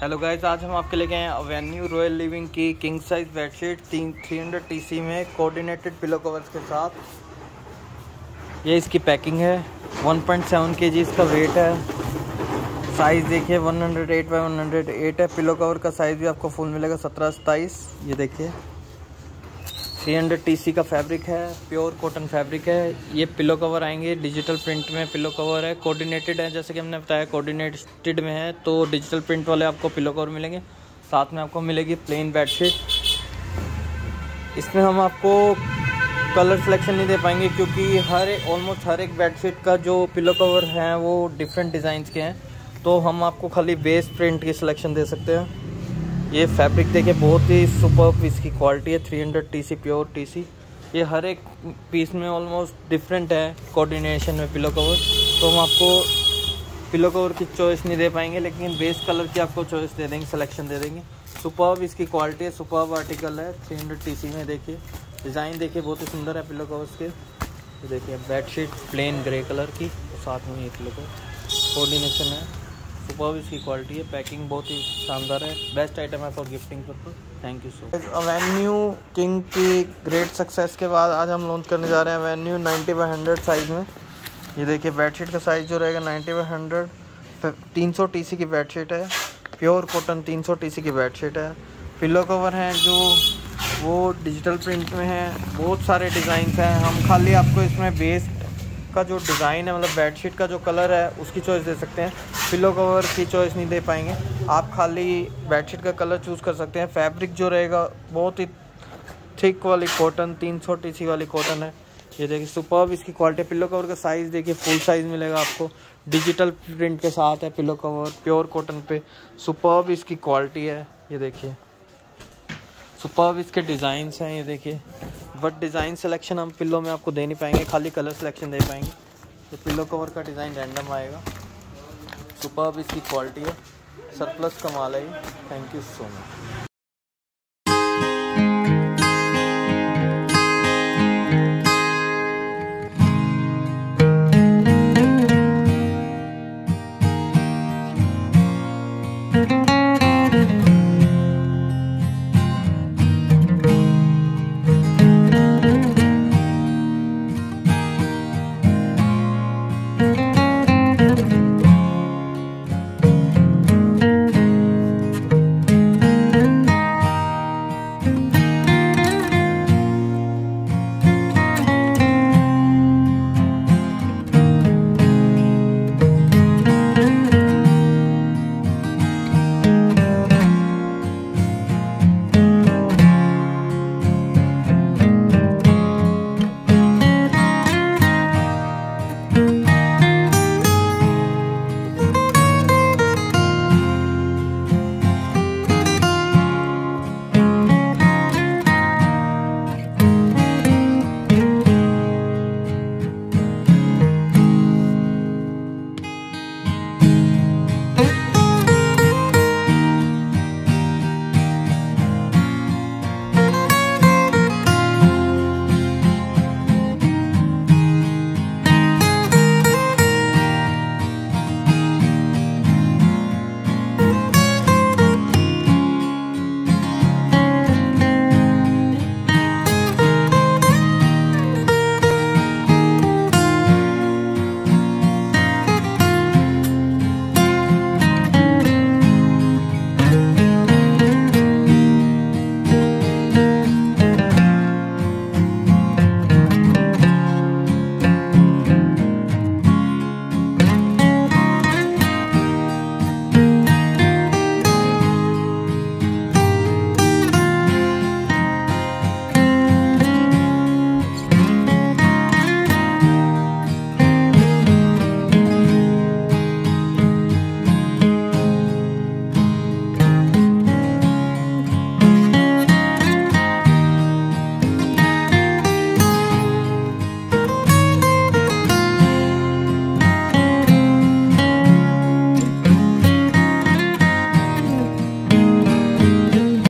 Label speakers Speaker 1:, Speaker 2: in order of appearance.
Speaker 1: Hello guys आज हम आपके लेके आए अवेन्यू रॉयल लिविंग की किंग साइज़ बेडशीट तीन थ्री हंड्रेड टी में कोऑर्डिनेटेड पिलो कवर्स के साथ। ये इसकी पैकिंग है। 1.7 पॉइंट इसका वेट है। साइज़ देखिए 108 बाई 108 है। पिलो कवर का साइज़ भी आपको फुल मिलेगा, सत्रह सताईस ये देखिए। 300 टीसी का फैब्रिक है प्योर कॉटन फैब्रिक है। ये पिलो कवर आएँगे डिजिटल प्रिंट में पिलो कवर है। कोऑर्डिनेटेड है, जैसे कि हमने बताया कोऑर्डिनेटेड में है तो डिजिटल प्रिंट वाले आपको पिलो कवर मिलेंगे। साथ में आपको मिलेगी प्लेन बेडशीट इसमें हम आपको कलर सिलेक्शन नहीं दे पाएँगे, क्योंकि हर ऑलमोस्ट हर एक बेडशीट का जो पिलो कवर है, वो डिफरेंट डिज़ाइन के हैं। तो हम आपको खाली बेस प्रिंट की सिलेक्शन दे सकते हैं। ये फैब्रिक देखिए बहुत ही सुपर इसकी क्वालिटी है 300 hundred T C pure T C ये हर एक पीस में ऑलमोस्ट डिफरेंट है कोऑर्डिनेशन में पिलो कवर तो हम आपको पिलो कवर की चॉइस नहीं दे पाएँगे, लेकिन बेस कलर की आपको चॉइस दे देंगे सिलेक्शन दे देंगे। सुपर इसकी क्वालिटी है सुपर आर्टिकल है 300 हंड्रेड टी सी में देखिए। डिज़ाइन देखिए, बहुत ही सुंदर है पिलो कवर्स के। देखिए बेडशीट प्लेन ग्रे कलर की, साथ में ये पिलो कवर कोऑर्डिनेशन है। सुपर इसकी क्वालिटी है पैकिंग बहुत ही शानदार है। बेस्ट आइटम है for gifting thank you so avenue king की ग्रेट सक्सेस के बाद आज हम लॉन्च करने जा रहे हैं अवेन्यू 90 बाई हंड्रेड साइज़ में। ये देखिए बेडशीट का साइज़ जो रहेगा 90 बाई हंड्रेड तीन सौ टी सी की बेडशीट है। प्योर कॉटन तीन सौ टी सी की बेडशीट है। पिलो कवर हैं जो वो डिजिटल प्रिंट में हैं। बहुत सारे डिज़ाइन हैं। हम खाली आपको इसमें बेस का जो डिज़ाइन है मतलब बेडशीट का जो कलर है, उसकी चॉइस दे सकते हैं। पिलो कवर की चॉइस नहीं दे पाएँगे। आप खाली बेडशीट का कलर चूज़ कर सकते हैं। फैब्रिक जो रहेगा, बहुत ही थिक वाली कॉटन, तीन सौ टी वाली कॉटन है। ये देखिए सुपर इसकी क्वालिटी पिलो कवर का साइज़ देखिए फुल साइज़ मिलेगा आपको। डिजिटल प्रिंट के साथ है पिलो कवर प्योर कॉटन पे। सुपर इसकी क्वालिटी है। ये देखिए सुपर इसके डिज़ाइंस हैं, ये देखिए। बट डिज़ाइन सिलेक्शन हम पिल्लो में आपको दे नहीं पाएँगे, खाली कलर सिलेक्शन दे पाएँगे। तो पिल्लो कवर का डिज़ाइन रैंडम आएगा। सुपर इसकी क्वालिटी है। सरप्लस कमाल है थैंक यू सो मच